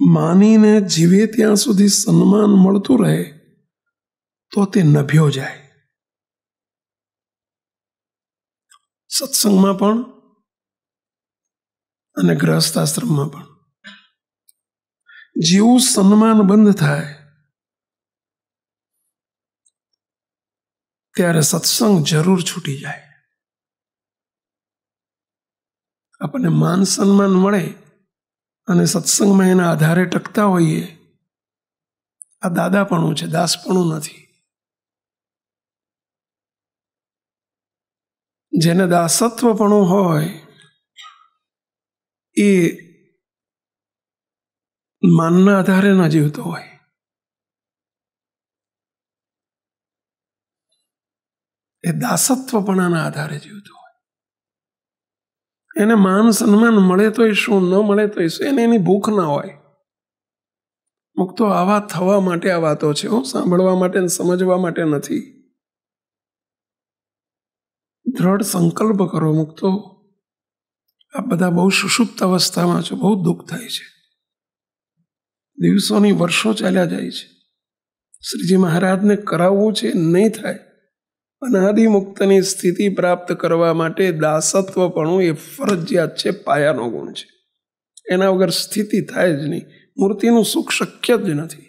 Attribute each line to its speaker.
Speaker 1: માનીને જીવે ત્યાં સુધી સન્માન મળતું રહે, તો તે નભ્યો જાય. સત્સંગમાં પણ અને ગ્રહસ્થાશ્રમમાં પણ. જેવું સન્માન બંધ થાય, ત્યારે સત્સંગ જરૂર છૂટી જાય. આપણને માન સન્માન મળે અને સત્સંગમાં એના આધારે ટકતા હોઈએ. આ દાદાપણું છે, દાસપણું નથી. જેને દાસત્વપણું હોય, એ માનના આધારે ન જીવતો હોય. એ દાસત્વપણાના આધારે જીવતો હોય. એને માન સન્માન મળે તોય શું, ન મળે તોય શું, એને એની ભૂખ ના હોય. મુક્તો આવા થવા માટે આ વાતો છે હું, સાંભળવા માટે સમજવા માટે નથી. દ્રઢ સંકલ્પ કરો મુક્તો. આ બધા બહુ સુષુપ્ત અવસ્થામાં છો, બહુ દુઃખ થાય છે. દિવસોની વર્ષો ચાલ્યા જાય છે. શ્રીજી મહારાજને કરાવવું છે, નહીં થાય. અનાદિ મુક્તની સ્થિતિ પ્રાપ્ત કરવા માટે દાસત્વપણું એ ફરજિયાત છે, પાયાનો ગુણ છે. એના વગર સ્થિતિ થાય જ નહીં. મૂર્તિનું સુખ શક્ય જ નથી.